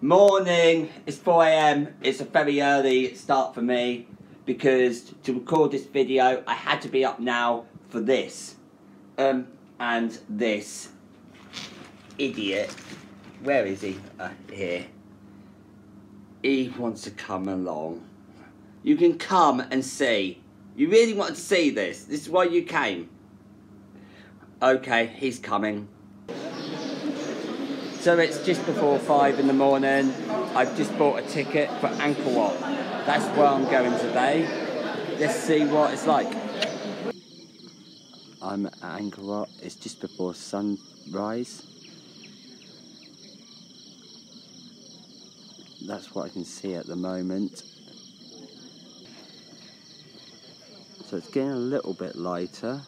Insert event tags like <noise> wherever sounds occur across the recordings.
Morning, it's 4am. It's a very early start for me because to record this video I had to be up now for this. Um, and this idiot, where is he? Uh, here. He wants to come along. You can come and see. You really want to see this. This is why you came. Okay, he's coming. So it's just before five in the morning. I've just bought a ticket for Angkor Wat. That's where I'm going today. Let's see what it's like. I'm at Angkor Wat. It's just before sunrise. That's what I can see at the moment. So it's getting a little bit lighter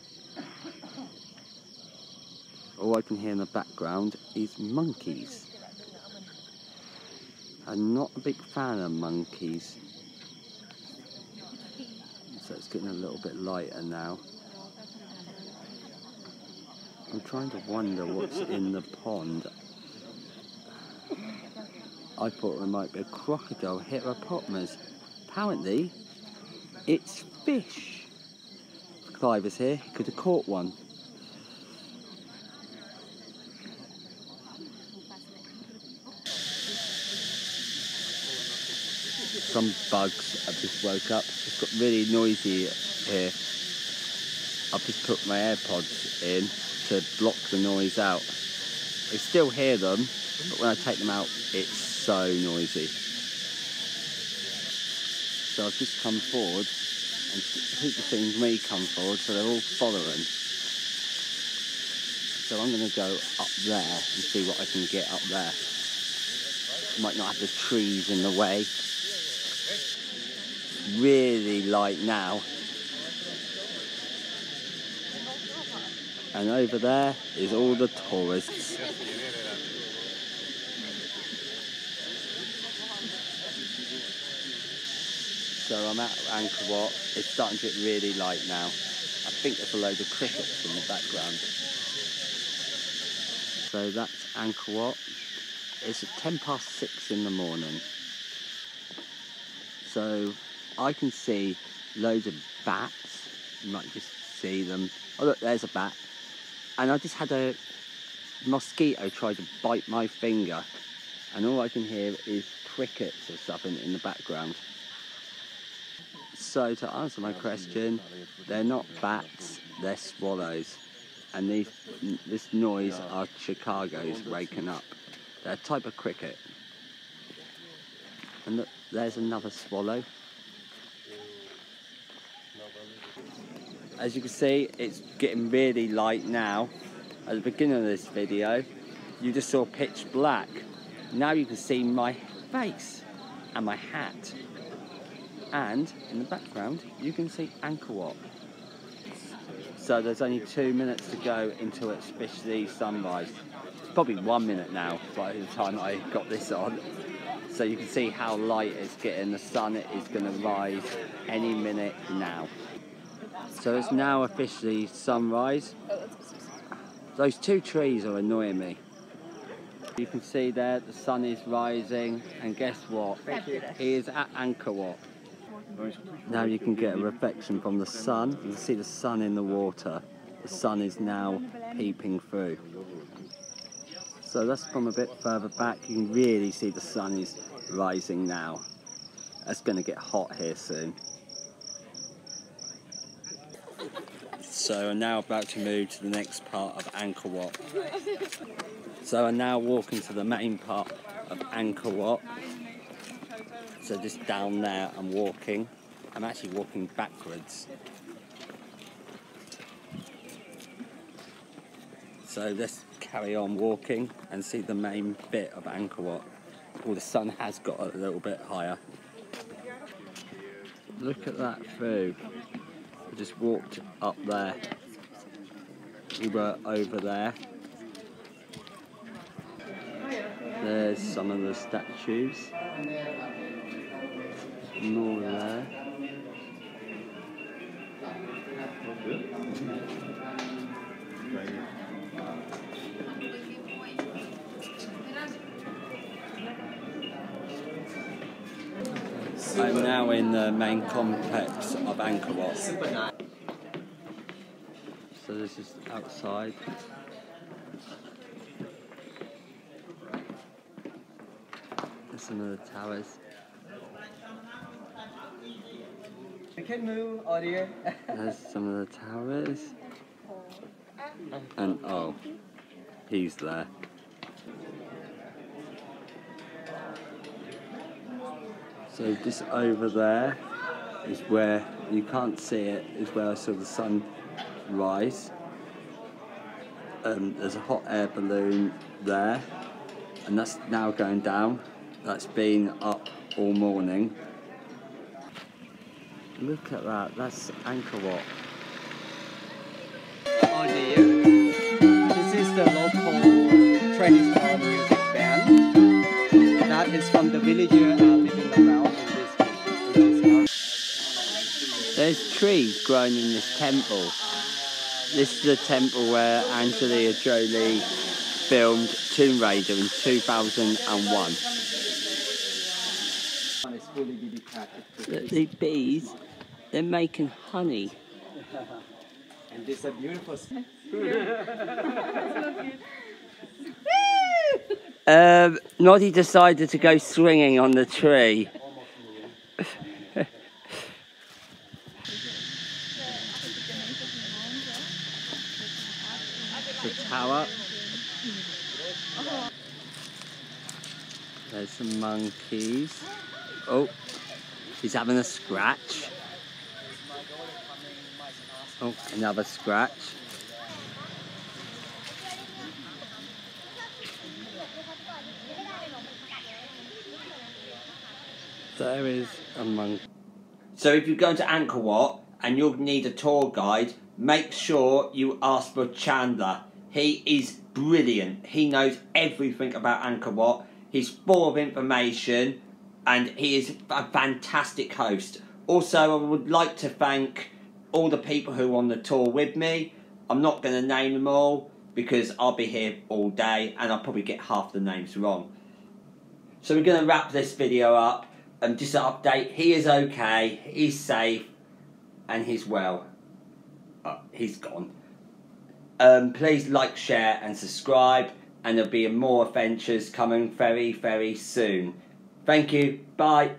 all I can hear in the background is monkeys. I'm not a big fan of monkeys. So it's getting a little bit lighter now. I'm trying to wonder what's in the pond. I thought there might be a crocodile hippopotamus. Apparently, it's fish. Clive is here, he could have caught one. Some bugs. I've just woke up. It's got really noisy here. I've just put my AirPods in to block the noise out. I still hear them, but when I take them out, it's so noisy. So I've just come forward and people things me come forward, so they're all following. So I'm going to go up there and see what I can get up there. Might not have the trees in the way, really light now. And over there is all the tourists. So I'm at Angkor Wat. It's starting to get really light now. I think there's a load of crickets in the background. So that's Angkor Wat. It's at 10 past 6 in the morning. So I can see loads of bats. You might just see them. Oh look, there's a bat. And I just had a mosquito try to bite my finger. And all I can hear is crickets or something in the background. So to answer my question, they're not bats, they're swallows. And these, this noise are Chicago's waking up. They're a type of cricket. And look, there's another swallow. As you can see, it's getting really light now. At the beginning of this video, you just saw pitch black. Now you can see my face and my hat. And in the background, you can see Angkor Wat. So there's only two minutes to go until it's officially sunrise. It's probably one minute now by the time I got this on. So you can see how light it's getting. The sun is going to rise any minute now. So it's now officially sunrise. Those two trees are annoying me. You can see there the sun is rising and guess what? He is at Angkor Wat. Now you can get a reflection from the sun. You can see the sun in the water. The sun is now peeping through. So that's from a bit further back. You can really see the sun is rising now. It's going to get hot here soon. So I'm now about to move to the next part of Angkor Wat. So I'm now walking to the main part of Angkor Wat. So just down there I'm walking. I'm actually walking backwards. So let's carry on walking and see the main bit of Angkor Wat. Well, the sun has got a little bit higher. Look at that view just walked up there. We were over there. There's some of the statues. More there. Now in the main complex of Angkor Wat. So this is outside. There's some of the towers. You can move, audio. There's some of the towers. Oh. And oh, he's there. So just over there is where you can't see it, is where I saw the sun rise. Um, there's a hot air balloon there, and that's now going down. That's been up all morning. Look at that, that's Angkor Wat. Audio. This is the local traditional music band. That is from the villager There's trees growing in this temple. This is the temple where Angelina Jolie filmed Tomb Raider in 2001. It's fully dedicated to Look, this. the bees, they're making honey. And this is a beautiful. Um, Noddy decided to go swinging on the tree. <laughs> the tower. There's some monkeys. Oh, he's having a scratch. Oh, another scratch. There is a monkey. So if you're going to Angkor Wat and you'll need a tour guide, make sure you ask for Chanda. He is brilliant. He knows everything about Wat. He's full of information and he is a fantastic host. Also, I would like to thank all the people who are on the tour with me. I'm not going to name them all because I'll be here all day and I'll probably get half the names wrong. So we're going to wrap this video up and just an update. He is okay, he's safe, and he's well. Uh, he's gone. Um, please like, share, and subscribe, and there'll be more adventures coming very, very soon. Thank you. Bye.